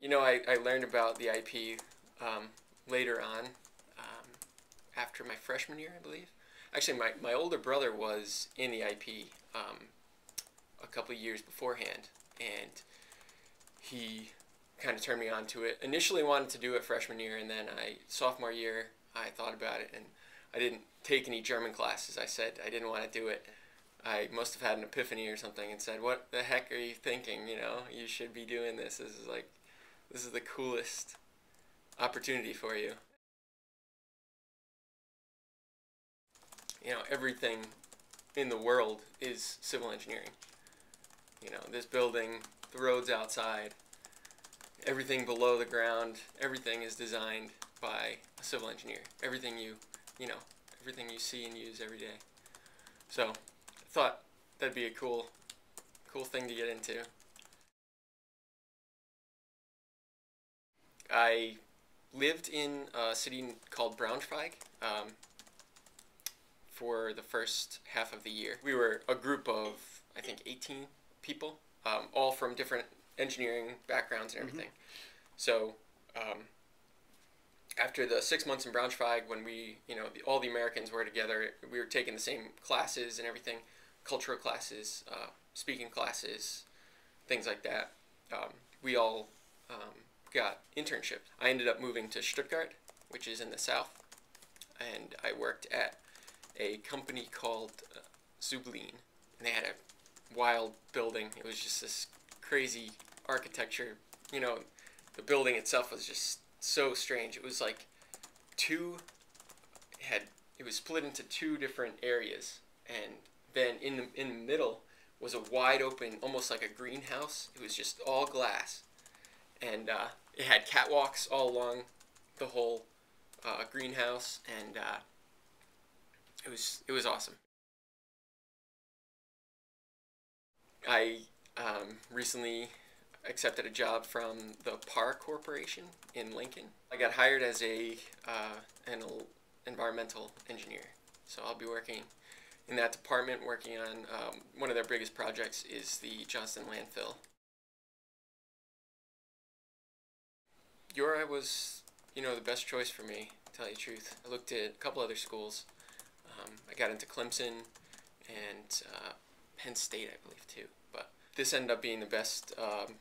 You know, I, I learned about the IP um, later on, um, after my freshman year, I believe. Actually, my, my older brother was in the IP um, a couple years beforehand, and he kind of turned me on to it. Initially, wanted to do it freshman year, and then I sophomore year, I thought about it, and I didn't take any German classes. I said I didn't want to do it. I must have had an epiphany or something and said, "What the heck are you thinking? You know, you should be doing this. This is like this is the coolest opportunity for you. You know, everything in the world is civil engineering. You know, this building, the roads outside, everything below the ground, everything is designed by a civil engineer. Everything you, you know, everything you see and use every day. So, I thought that'd be a cool, cool thing to get into. I lived in a city called Braunschweig um, for the first half of the year. We were a group of, I think, 18 people, um, all from different engineering backgrounds and everything. Mm-hmm. So, um, after the six months in Braunschweig, when we, you know, the, all the Americans were together, we were taking the same classes and everything, cultural classes, uh, speaking classes, things like that. Um, we all um, got internships. I ended up moving to Stuttgart, which is in the south, and I worked at a company called uh, Zublin, and they had a wild building. It was just this crazy architecture. You know, the building itself was just so strange. It was like two had it was split into two different areas, and then in the in the middle was a wide open, almost like a greenhouse. It was just all glass and uh, it had catwalks all along the whole uh, greenhouse, and uh, it was it was awesome. I um, recently accepted a job from the Pare Corporation in Lincoln. I got hired as a uh, an environmental engineer, so I'll be working in that department, working on um, one of their biggest projects is the Johnston landfill. URI was, you know, the best choice for me, to tell you the truth. I looked at a couple other schools. Um, I got into Clemson and uh, Penn State, I believe, too. But this ended up being the best, um,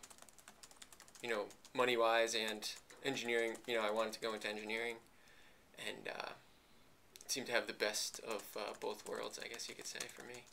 you know, money wise and engineering. You know, I wanted to go into engineering, and uh, seemed to have the best of uh, both worlds, I guess you could say, for me.